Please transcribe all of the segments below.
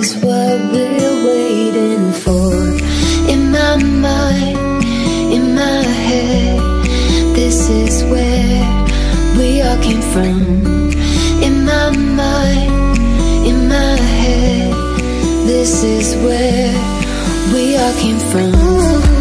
is what we're waiting for. In my mind, in my head, this is where we all came from. In my mind, in my head, this is where we all came from.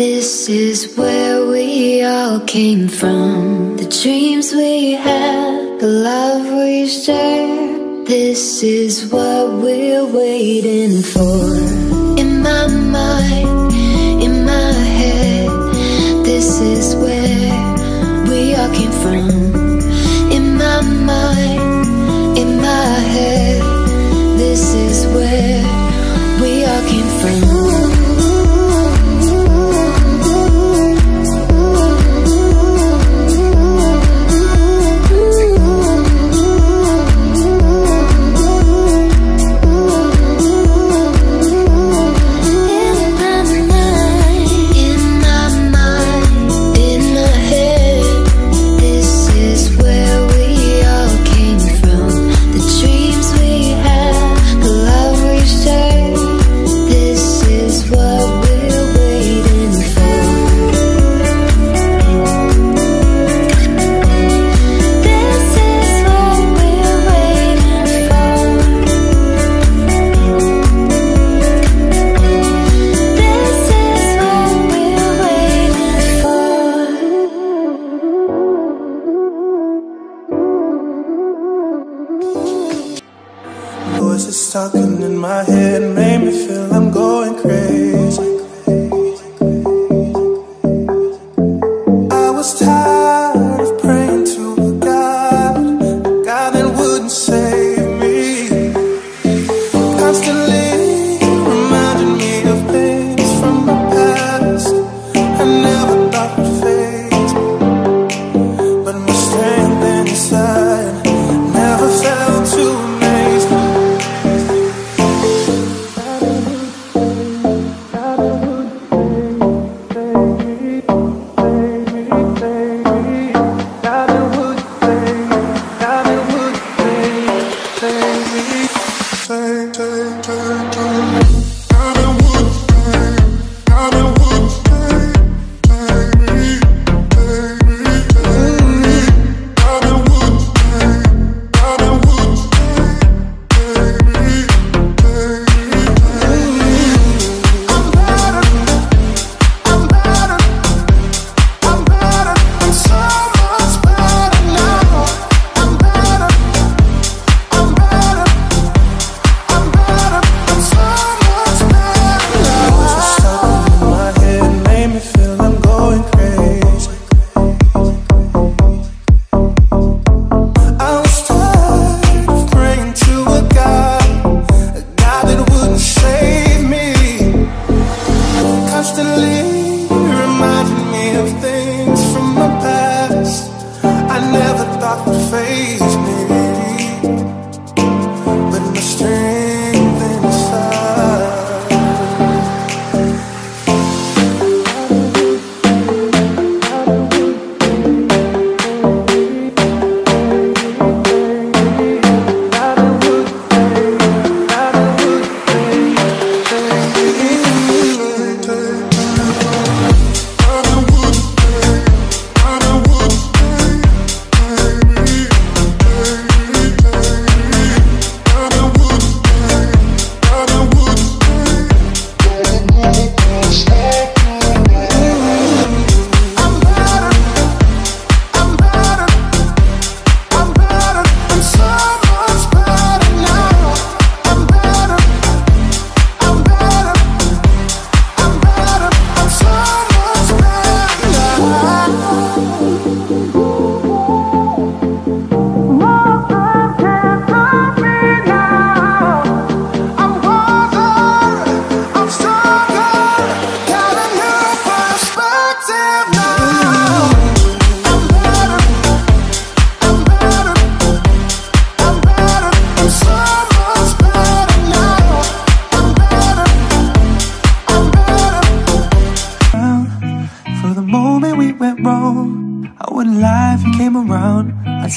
This is where we all came from. The dreams we had, the love we share. This is what we're waiting for. In my mind, in my head, this is where we all came from. In my mind, in my head, this is where we all came from. Voices talking in my head made me feel I'm going crazy.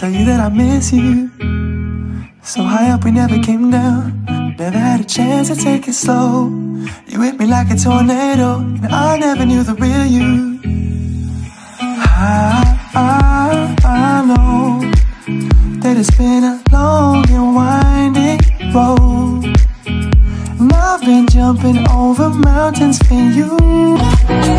Tell you that I miss you. So high up, we never came down. Never had a chance to take it slow. You hit me like a tornado, and I never knew the real you. I, I, I know that it's been a long and winding road. And I've been jumping over mountains for you.